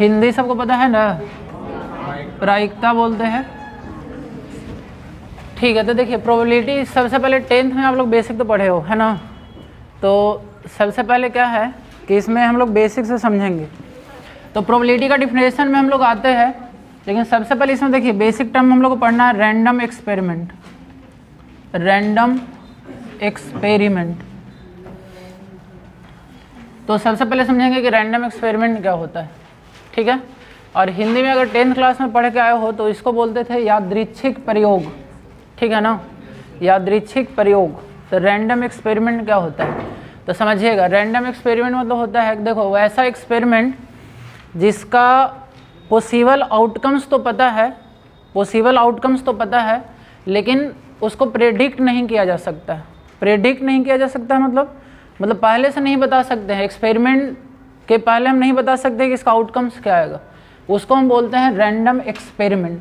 हिंदी सबको पता है ना? प्रायिकता बोलते हैं। ठीक है तो देखिए प्रोबेबिलिटी सबसे पहले टेंथ में आप लोग बेसिक तो पढ़े हो, है ना? तो सबसे पहले क्या है कि इसमें हम लोग बेसिक से समझेंगे। तो प्रोबेबिलिटी का डिफिनेशन में हम लोग आते हैं, लेकिन सबसे पहले इसमें देखिए बेसिक टर्म हम लोग को पढ़ना है रैंडम एक्सपेरिमेंट रैंडम एक्सपेरिमेंट तो सबसे पहले समझेंगे कि रैंडम एक्सपेरिमेंट क्या होता है। ठीक है? और हिंदी में अगर टेंथ क्लास में पढ़ के आए हो तो इसको बोलते थे यादृच्छिक प्रयोग। ठीक है ना? यादृच्छिक प्रयोग। तो रैंडम एक्सपेरिमेंट क्या होता है? तो समझिएगा रैंडम एक्सपेरिमेंट मतलब होता है, देखो वैसा एक्सपेरिमेंट जिसका पॉसिबल आउटकम्स तो पता है पॉसिबल आउटकम्स तो पता है, लेकिन उसको प्रेडिक्ट नहीं किया जा सकता। प्रेडिक्ट नहीं किया जा सकता मतलब? मतलब पहले से नहीं बता सकते हैं। एक्सपेरिमेंट के पहले हम नहीं बता सकते कि इसका आउटकम्स क्या आएगा। उसको हम बोलते हैं रैंडम एक्सपेरिमेंट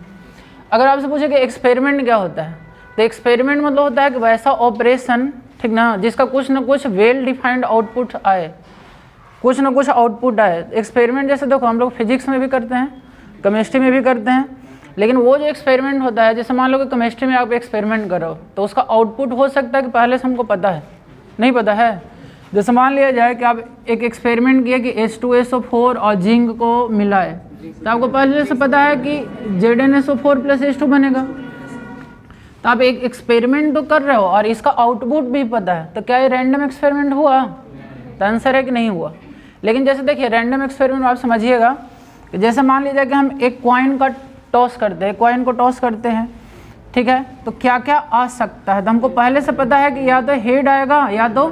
अगर आपसे पूछे कि एक्सपेरिमेंट क्या होता है तो एक्सपेरिमेंट मतलब होता है कि वैसा ऑपरेशन ठीक ना, जिसका कुछ ना कुछ वेल डिफाइंड आउटपुट आए। कुछ ना कुछ आउटपुट आए। एक्सपेरिमेंट जैसे देखो, हम लोग फिजिक्स में भी करते हैं केमिस्ट्री में भी करते हैं, लेकिन वो जो एक्सपेरिमेंट होता है, जैसे मान लो कि केमिस्ट्री में आप एक्सपेरिमेंट करो तो उसका आउटपुट हो सकता है कि पहले से हमको पता है। नहीं पता है? जैसे मान लिया जाए कि आप एक एक्सपेरिमेंट किए कि S two S O four और जिंक को मिलाए तो आपको पहले से पता है कि Z N S O four plus S two बनेगा। तो आप एक एक्सपेरिमेंट तो कर रहे हो और इसका आउटपुट भी पता है। तो क्या ये रैंडम एक्सपेरिमेंट हुआ? तो आंसर है कि नहीं हुआ। लेकिन जैसे देखिए रैंडम एक्सपेरिमेंट आप समझिएगा कि जैसे मान लीजिए कि हम एक कॉइन का टॉस करते हैं कॉइन को टॉस करते हैं, ठीक है? तो क्या क्या आ सकता है? तो हमको पहले से पता है कि या तो हेड आएगा या तो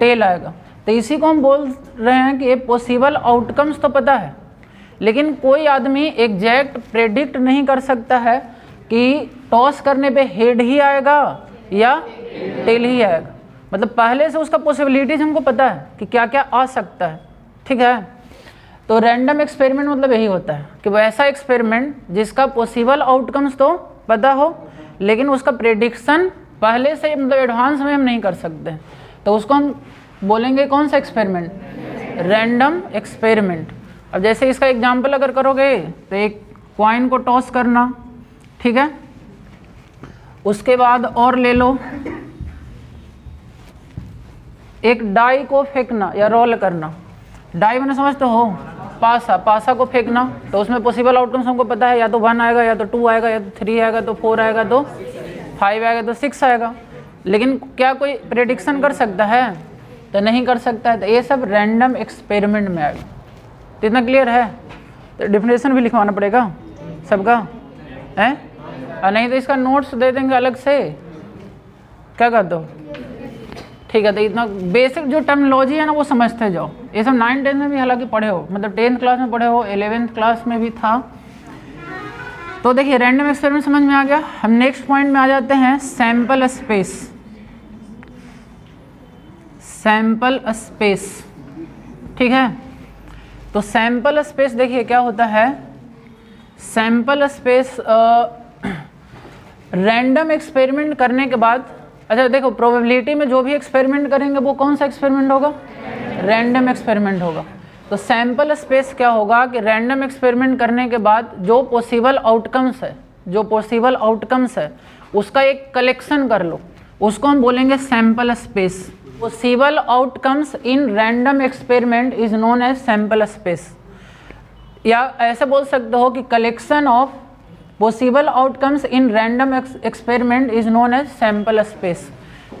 टेल आएगा। तो इसी को हम बोल रहे हैं कि ये पॉसिबल आउटकम्स तो पता है, लेकिन कोई आदमी एग्जैक्ट प्रेडिक्ट नहीं कर सकता है कि टॉस करने पे हेड ही आएगा या टेल ही आएगा। मतलब पहले से उसका पॉसिबिलिटीज हमको पता है कि क्या क्या आ सकता है, ठीक है? तो रैंडम एक्सपेरिमेंट मतलब यही होता है कि वैसा एक्सपेरिमेंट जिसका पॉसिबल आउटकम्स तो पता हो, लेकिन उसका प्रेडिक्शन पहले से मतलब एडवांस में हम नहीं कर सकते। तो उसको हम बोलेंगे कौन सा एक्सपेरिमेंट रैंडम एक्सपेरिमेंट अब जैसे इसका एग्ज़ाम्पल अगर करोगे तो एक क्वाइन को टॉस करना, ठीक है? उसके बाद और ले लो। एक डाई को फेंकना या रोल करना। डाई मैंने समझते हो? पासा पासा को फेंकना तो उसमें पॉसिबल आउटकम्स हमको पता है, या तो वन आएगा, या तो टू आएगा, या तो थ्री आएगा तो फोर आएगा तो फाइव आएगा तो सिक्स आएगा। लेकिन क्या कोई प्रेडिक्शन कर सकता है? तो नहीं कर सकता है। तो ये सब रैंडम एक्सपेरिमेंट में आएगा तो इतना क्लियर है? तो डिफिनेशन भी लिखवाना पड़ेगा सबका, है? और नहीं तो इसका नोट्स दे देंगे अलग से। क्या कर दो ठीक है तो इतना बेसिक जो टर्मोलॉजी है ना, वो समझते जाओ। ये सब नाइन टेंथ में भी हालाँकि पढ़े हो। मतलब टेंथ क्लास में पढ़े हो एलेवेंथ क्लास में भी था। तो देखिए रैंडम एक्सपेरिमेंट समझ में आ गया। हम नेक्स्ट पॉइंट में आ जाते हैं सैंपल स्पेस सैंपल स्पेस ठीक है? तो सैंपल स्पेस देखिए क्या होता है? सैंपल स्पेस रैंडम एक्सपेरिमेंट करने के बाद अच्छा देखो प्रोबेबिलिटी में जो भी एक्सपेरिमेंट करेंगे, वो कौन सा एक्सपेरिमेंट होगा? रैंडम एक्सपेरिमेंट होगा। तो सैंपल स्पेस क्या होगा कि रैंडम एक्सपेरिमेंट करने के बाद जो पॉसिबल आउटकम्स है, जो पॉसिबल आउटकम्स है, उसका एक कलेक्शन कर लो। उसको हम बोलेंगे sample space possible outcomes in random experiment is known as sample space या ऐसे बोल सकते हो कि collection of possible outcomes in random experiment is known as sample space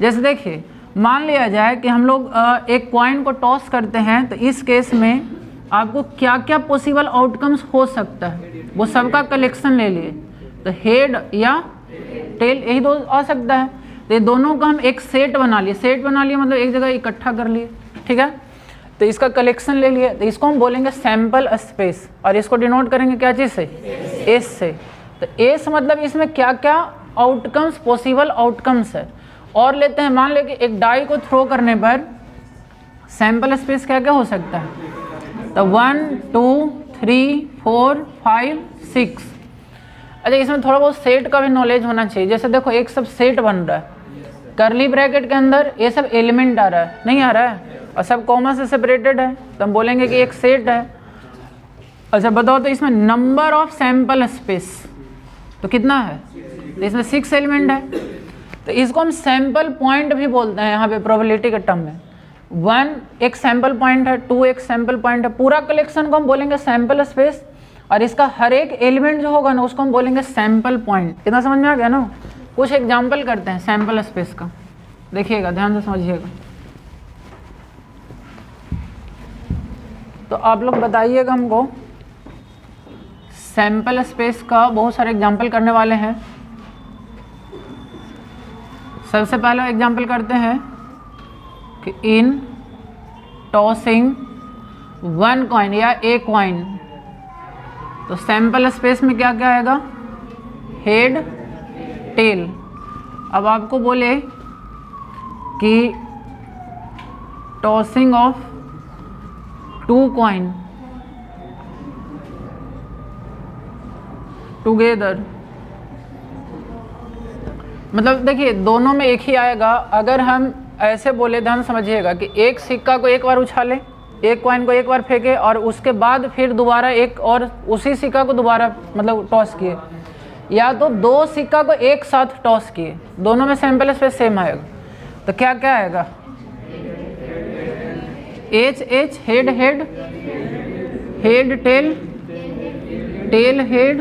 जैसे देखिए, मान लिया जाए कि हम लोग एक कॉइन को टॉस करते हैं तो इस केस में आपको क्या क्या पॉसिबल आउटकम्स हो सकता है? वो सबका कलेक्शन ले लिए। तो हेड या टेल यही दो आ सकता है। तो ये दोनों का हम एक सेट बना लिए। सेट बना लिए मतलब एक जगह इकट्ठा कर लिए, ठीक है? तो इसका कलेक्शन ले लिए। तो इसको हम बोलेंगे सैंपल स्पेस और इसको डिनोट करेंगे क्या चीज़ से? एस से। तो एस मतलब इसमें क्या क्या आउटकम्स पॉसिबल आउटकम्स है। और लेते हैं, मान ले कि एक डाई को थ्रो करने पर सैंपल स्पेस क्या क्या हो सकता है? तो one two three four five six अच्छा इसमें थोड़ा बहुत सेट का भी नॉलेज होना चाहिए। जैसे देखो, एक सब सेट बन रहा है। करली ब्रैकेट के अंदर ये सब एलिमेंट आ रहा है। नहीं आ रहा है? और सब कॉमन से सेपरेटेड है। तो हम बोलेंगे कि एक सेट है। अच्छा बताओ तो इसमें नंबर ऑफ़ सैंपल स्पेस तो कितना है? तो इसमें सिक्स एलिमेंट है। तो इसको हम सैंपल पॉइंट भी बोलते हैं यहाँ पे प्रोबेबिलिटी के टर्म में। वन एक सैंपल पॉइंट है टू एक सैंपल पॉइंट है। पूरा कलेक्शन को हम बोलेंगे सैंपल स्पेस और इसका हर एक एलिमेंट जो होगा ना, उसको हम बोलेंगे सैंपल पॉइंट कितना समझ में आ गया ना? कुछ एग्ज़ाम्पल करते हैं सैंपल स्पेस का। देखिएगा, ध्यान से समझिएगा। तो आप लोग बताइएगा हमको सैंपल स्पेस का बहुत सारे एग्ज़ाम्पल करने वाले हैं। सबसे पहला एग्ज़ाम्पल करते हैं कि इन टॉसिंग वन कॉइन या ए कॉइन तो सैंपल स्पेस में क्या क्या आएगा? हेड टेल अब आपको बोले कि tossing of two coin together मतलब देखिए, दोनों में एक ही आएगा। अगर हम ऐसे बोले तो हम समझिएगा कि एक सिक्का को एक बार उछाले, एक कॉइन को एक बार फेंके और उसके बाद फिर दोबारा एक और उसी सिक्का को दोबारा मतलब टॉस किए। या तो दो सिक्का को एक साथ टॉस किए। दोनों में सैंपल स्पेस सेम आएगा। तो क्या क्या आएगा? H H head head head tail tail head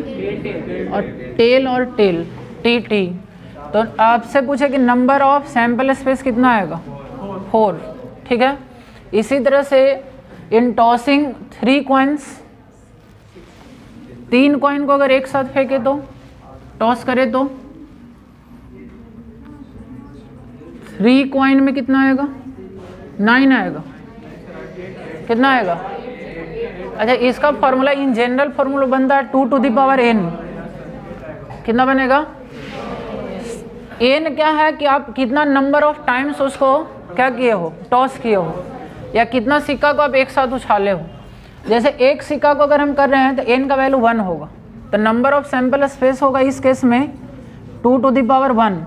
और टेल और टेल टी टी तो आपसे पूछे कि नंबर ऑफ़ सैंपल स्पेस कितना आएगा? फोर ठीक है? इसी तरह से इन टॉसिंग थ्री कॉइन्स तीन कॉइन को अगर एक साथ फेंके तो? टॉस करे तो? थ्री कॉइन में कितना आएगा? नाइन आएगा। कितना आएगा? अच्छा इसका फॉर्मूला इन जनरल फॉर्मूला बनता है टू टू दावर एन कितना बनेगा? एन क्या है कि आप कितना नंबर ऑफ़ टाइम्स उसको क्या किए हो? टॉस किए हो। या कितना सिक्का को आप एक साथ उछाले हो? जैसे एक सिक्का को अगर हम कर रहे हैं तो एन का वैल्यू वन होगा। तो नंबर ऑफ़ सैंपल स्पेस होगा इस केस में टू टू दावर वन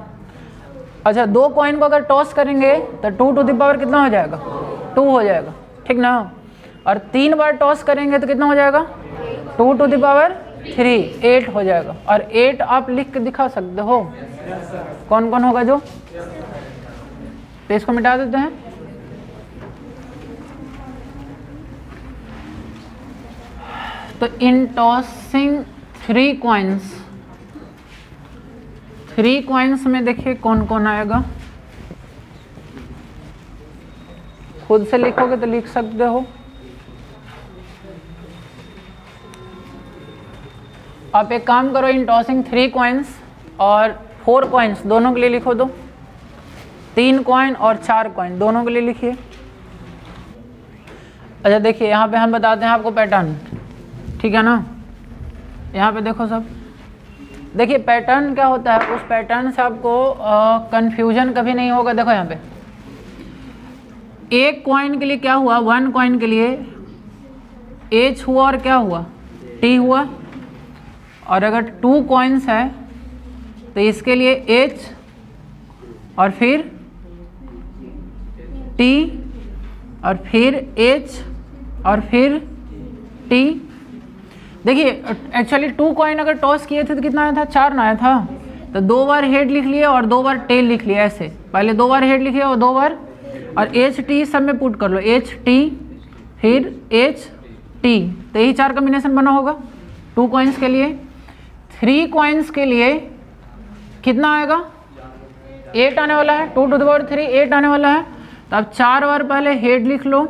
अच्छा दो कॉइन को अगर टॉस करेंगे तो टू टू दावर कितना हो जाएगा? टू हो जाएगा, ठीक ना? और तीन बार टॉस करेंगे तो कितना हो जाएगा? Two to the power three eight हो जाएगा। और एट आप लिख के दिखा सकते हो। कौन कौन होगा जो? तो इसको मिटा देते हैं। तो in tossing three coins three coins में देखिए कौन कौन आएगा। खुद से लिखोगे तो लिख सकते हो। आप एक काम करो, इन टॉसिंग थ्री कॉइन्स और फोर कॉइन्स दोनों के लिए लिखो दो। तीन कॉइन और चार कॉइन दोनों के लिए लिखिए। अच्छा देखिए, यहाँ पे हम बताते हैं आपको पैटर्न ठीक है ना? यहाँ पे देखो सब। देखिए पैटर्न क्या होता है? उस पैटर्न से आपको कंफ्यूजन कभी नहीं होगा। देखो यहाँ पे। एक कॉइन के लिए क्या हुआ? वन कॉइन के लिए एच हुआ और क्या हुआ? टी हुआ। और अगर टू कॉइन्स है तो इसके लिए एच और फिर टी और फिर एच और फिर टी देखिए एक्चुअली टू कॉइन अगर टॉस किए थे तो कितना आया था? चार ना आया था। तो दो बार हेड लिख लिए और दो बार टेल लिख लिया ऐसे। पहले दो बार हेड लिखिए और दो बार और एच टी सब में पुट कर लो। एच टी फिर एच टी तो यही चार कॉम्बिनेशन बना होगा टू कॉइन्स के लिए। थ्री कॉइन्स के लिए कितना आएगा? एट आने वाला है। Two to the power three eight आने वाला है। तो अब चार बार पहले हेड लिख लो।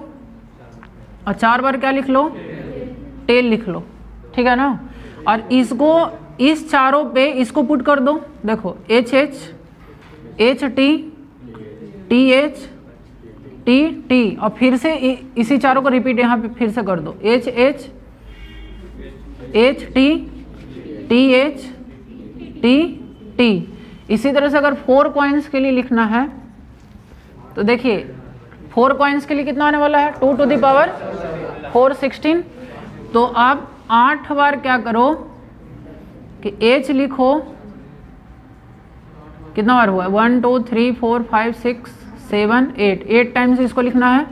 और चार बार क्या लिख लो? टेल लिख लो। ठीक है ना? और इसको, इस चारों पे इसको पुट कर दो। देखो H H H T T H T T और फिर से इसी चारों को रिपीट यहाँ पे फिर से कर दो। H H H T T H T T इसी तरह से अगर फोर कॉइन्स के लिए लिखना है तो देखिए फोर कॉइन्स के लिए कितना आने वाला है? Two to the power four sixteen तो आप आठ बार क्या करो कि एच लिखो। कितना बार हुआ है? One two three four five six seven eight eight times इसको लिखना है।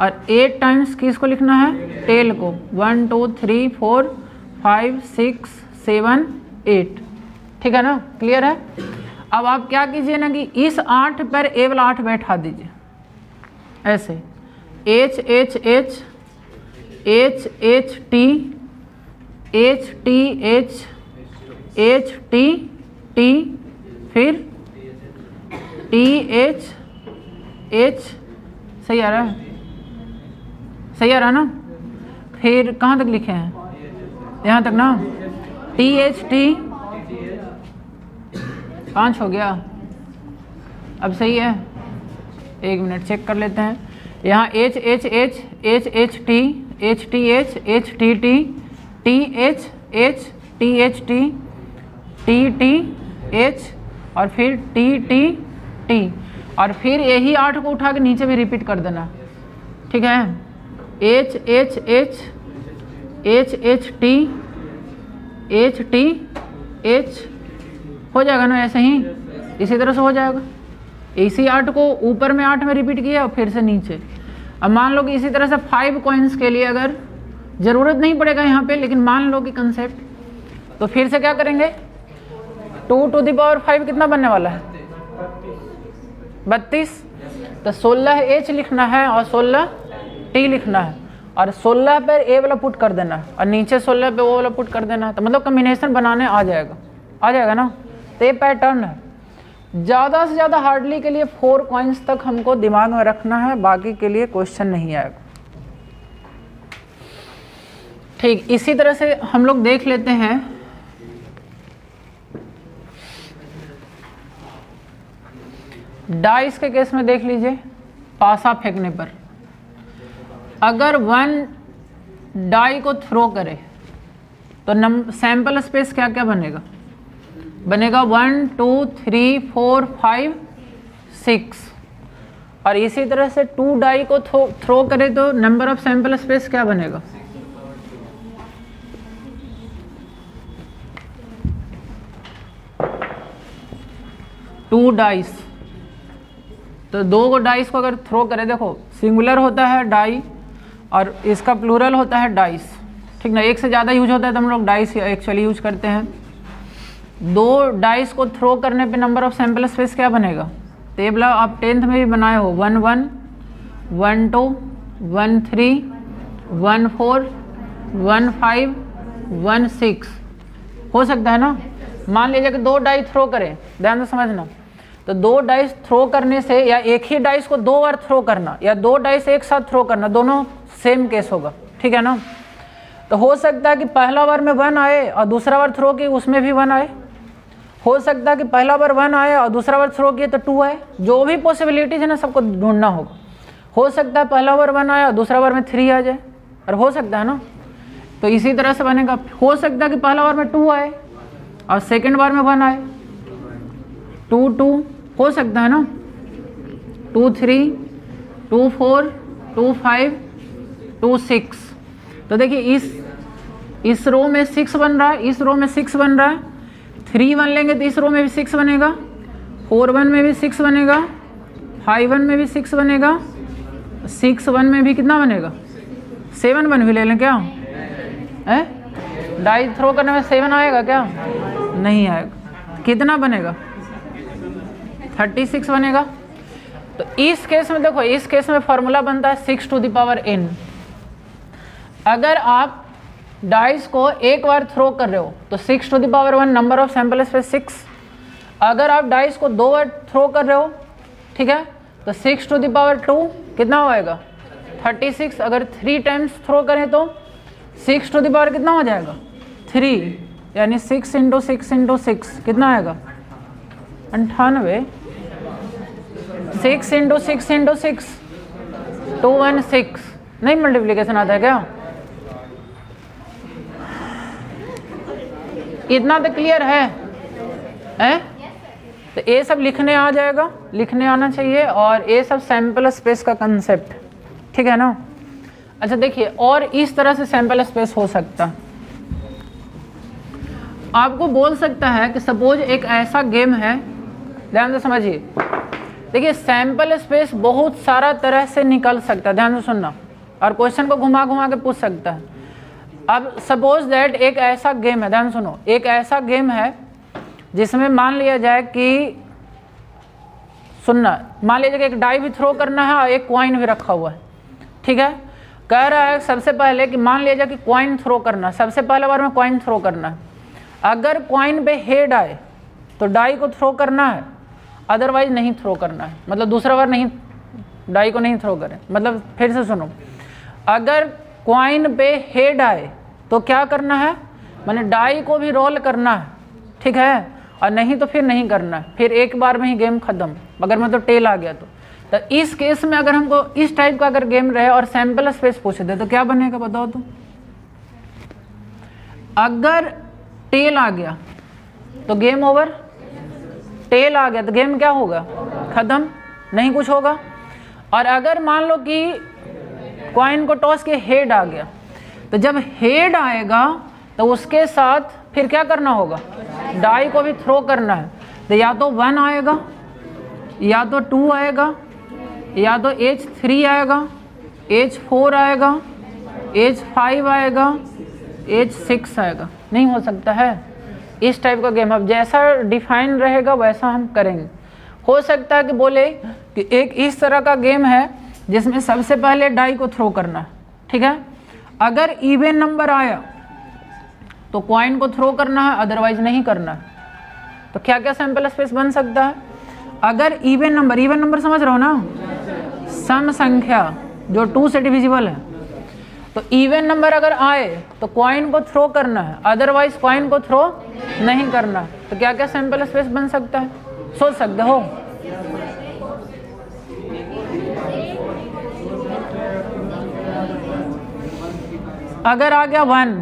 और एट टाइम्स किसको लिखना है? टेल को। One two three four five six seven eight ठीक है ना? क्लियर है? अब आप क्या कीजिए ना कि इस आठ पर ए वाला आठ बैठा दीजिए। ऐसे। H H H H H T H T H H T T फिर टी एच एच सही आ रहा है? सही आ रहा है ना? फिर कहाँ तक लिखे हैं? यहाँ तक ना? टी एच टी पाँच हो गया। अब सही है। एक मिनट चेक कर लेते हैं। यहाँ H H H H H T H T H H T T T H H T H T T T H और फिर टी टी टी और फिर यही आठ को उठा के नीचे भी रिपीट कर देना। ठीक है? H H H H H T H T H हो जाएगा ना ऐसे ही? इसी तरह से हो जाएगा। इसी आठ को ऊपर में आठ में रिपीट किया और फिर से नीचे। अब मान लो कि इसी तरह से फाइव कॉइन्स के लिए अगर ज़रूरत नहीं पड़ेगा यहाँ पे, लेकिन मान लो कि कंसेप्ट तो फिर से क्या करेंगे? टू टू दावर फाइव कितना बनने वाला है? बत्तीस। तो सोलह एच लिखना है और सोलह टी लिखना है। और सोलह पर ए वाला पुट कर देना है और नीचे सोलह पे वो वाला पुट कर देना है। तो मतलब कम्बिनेशन बनाने आ जाएगा। आ जाएगा ना? तो ये पैटर्न है। ज़्यादा से ज़्यादा हार्डली के लिए फोर कॉइन्स तक हमको दिमाग में रखना है, बाकी के लिए क्वेश्चन नहीं आएगा। ठीक, इसी तरह से हम लोग देख लेते हैं। डाइस के केस में देख लीजिए, पासा फेंकने पर। अगर वन डाई को थ्रो करे तो नम सैंपल स्पेस क्या क्या बनेगा? बनेगा one two three four five six और इसी तरह से टू डाई को थ्रो करे तो नंबर ऑफ़ सैंपल स्पेस क्या बनेगा? Two dice. तो दो को डाइस को अगर थ्रो करें, देखो सिंगुलर होता है डाई और इसका प्लूरल होता है डाइस। ठीक ना, एक से ज़्यादा यूज़ होता है तो हम लोग डाइस एक्चुअली यूज़ करते हैं। दो डाइस को थ्रो करने पे नंबर ऑफ़ सैंपल स्पेस क्या बनेगा? टेबला आप टेंथ में भी बनाए हो one one one two one three one four one five one six हो सकता है ना? मान लीजिए कि दो डाई थ्रो करें, ध्यान से समझना। तो दो डाइस थ्रो करने से या एक ही डाइस को दो बार थ्रो करना या दो डाइस एक साथ थ्रो करना, दोनों सेम केस होगा, ठीक है ना? तो हो सकता है कि पहला बार में वन आए और दूसरा बार थ्रो किए, उसमें भी वन आए। हो सकता है कि पहला बार वन आए और दूसरा बार थ्रो किए तो टू आए, जो भी पॉसिबिलिटीज है ना, सबको ढूंढना होगा। हो सकता है पहला बार वन आया और दूसरा बार में थ्री आ जाए, और हो सकता है ना? तो इसी तरह से बनेगा। हो सकता है कि पहला बार में टू आए और सेकेंड बार में वन आए। टू टू हो सकता है ना? Two three two four two five two six तो देखिए, इस इस रो में सिक्स बन रहा है, इस रो में सिक्स बन रहा है। थ्री वन लेंगे तो इस रो में भी सिक्स बनेगा। फोर वन में भी सिक्स बनेगा। फाइव वन में भी सिक्स बनेगा। सिक्स वन में भी कितना बनेगा? सेवन वन भी ले लें क्या? है? डाई थ्रो करने में सेवन आएगा क्या? नहीं आएगा। कितना बनेगा? थर्टी सिक्स बनेगा। तो इस केस में देखो, इस केस में फॉर्मूला बनता है सिक्स टू दावर एन। अगर आप डाइस को एक बार थ्रो कर रहे हो तो six to the power one number of sample space six. अगर आप डाइस को दो बार थ्रो कर रहे हो, ठीक है तो सिक्स टू दावर टू, कितना होएगा? Thirty six. अगर थ्री टाइम्स थ्रो करें तो सिक्स टू दावर कितना हो जाएगा? थ्री यानी six into six into six कितना आएगा? अंठानवे। Six into six into six two one six नहीं मल्टीप्लीकेशन आता है क्या? इतना तो क्लियर है। हैं? तो ये सब लिखने आ जाएगा। लिखने आना चाहिए और ये सब सैंपल स्पेस का कंसेप्ट ठीक है ना? अच्छा देखिए, और इस तरह से सैंपल स्पेस हो सकता। आपको बोल सकता है कि सपोज़ एक ऐसा गेम है। ध्यान से समझिए। देखिए सैंपल स्पेस बहुत सारा तरह से निकल सकता है। ध्यान से सुनना। और क्वेश्चन को घुमा घुमा के पूछ सकता है। अब सपोज़ दैट एक ऐसा गेम है, ध्यान सुनो। एक ऐसा गेम है जिसमें मान लिया जाए कि सुनना, मान लीजिए कि एक डाई भी थ्रो करना है और एक क्वाइन भी रखा हुआ है। ठीक है? कह रहा है सबसे पहले कि मान लिया जाए कि क्वाइन थ्रो करना सबसे पहले बार में क्वाइन थ्रो करना है। अगर क्वाइन पे हेड आए तो डाई को थ्रो करना है। अदरवाइज़ नहीं थ्रो करना है। मतलब दूसरा बार नहीं डाई को नहीं थ्रो करें। मतलब फिर से सुनो। अगर क्वाइन पे हेड आए तो क्या करना है? मैंने डाई को भी रोल करना है। ठीक है? और नहीं तो फिर नहीं करना है। फिर एक बार में ही गेम खत्म। अगर मतलब टेल आ गया तो। तो इस केस में अगर हमको इस टाइप का अगर गेम रहे और सैंपल स्पेस पूछ दे तो क्या बनेगा बताओ तुम अगर टेल आ गया तो गेम ओवर टेल आ गया तो गेम क्या होगा? खत्म। नहीं कुछ होगा। और अगर मान लो कि क्वाइन को टॉस के हेड आ गया तो जब हेड आएगा तो उसके साथ फिर क्या करना होगा? डाई को भी थ्रो करना है। तो या तो वन आएगा, या तो टू आएगा, या तो एच थ्री आएगा एच फोर आएगा एच फाइव आएगा एच सिक्स आएगा। नहीं हो सकता है। इस टाइप का गेम अब जैसा डिफाइन रहेगा, वैसा हम करेंगे। हो सकता है कि बोले कि एक इस तरह का गेम है, जिसमें सबसे पहले डाई को थ्रो करना, ठीक है? अगर इवन नंबर आया तो क्वाइन को थ्रो करना है अदरवाइज़ नहीं करना। है तो क्या क्या सैंपल स्पेस बन सकता है? अगर इवन नंबर इवन नंबर समझ रहे हो ना? सम संख्या, जो टू से डिविजिबल है तो इवन नंबर अगर आए तो क्वाइन को थ्रो करना है। अदरवाइज़ क्वाइन को थ्रो नहीं करना। है तो क्या क्या सैंपल स्पेस बन सकता है? सोच सकते हो? अगर आ गया वन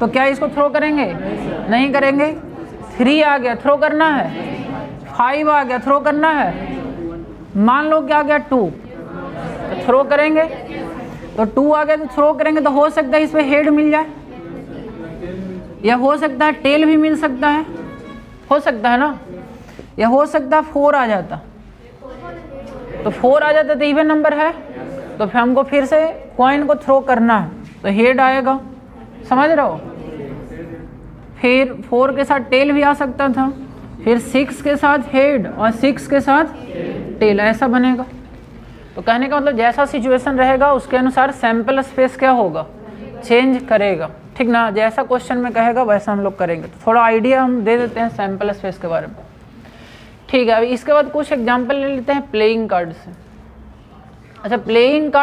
तो क्या इसको थ्रो करेंगे? नहीं करेंगे। थ्री आ गया थ्रो करना है। फाइव आ गया थ्रो करना है। मान लो क्या आ गया टू तो थ्रो करेंगे। तो टू आ गया तो थ्रो करेंगे तो हो सकता है इस पर हेड मिल जाए। या हो सकता है टेल भी मिल सकता है। हो सकता है ना? या हो सकता है फोर आ जाता। तो फोर आ जाता तो इवन नंबर है। तो फिर हमको फिर से कॉइन को थ्रो करना है। तो हेड आएगा। समझ रहे हो? फिर फोर के साथ टेल भी आ सकता था। फिर सिक्स के साथ हेड और सिक्स के साथ टेल ऐसा बनेगा। तो कहने का मतलब जैसा सिचुएशन रहेगा, उसके अनुसार सैंपल स्पेस क्या होगा? चेंज करेगा। ठीक ना? जैसा क्वेश्चन में कहेगा, वैसा हम लोग करेंगे। तो थोड़ा आइडिया हम दे देते हैं सैंपल स्पेस के बारे में। ठीक है अभी इसके बाद कुछ एग्ज़ाम्पल ले लेते हैं प्लेइंग कार्ड से। अच्छा प्लेइंग कार्ड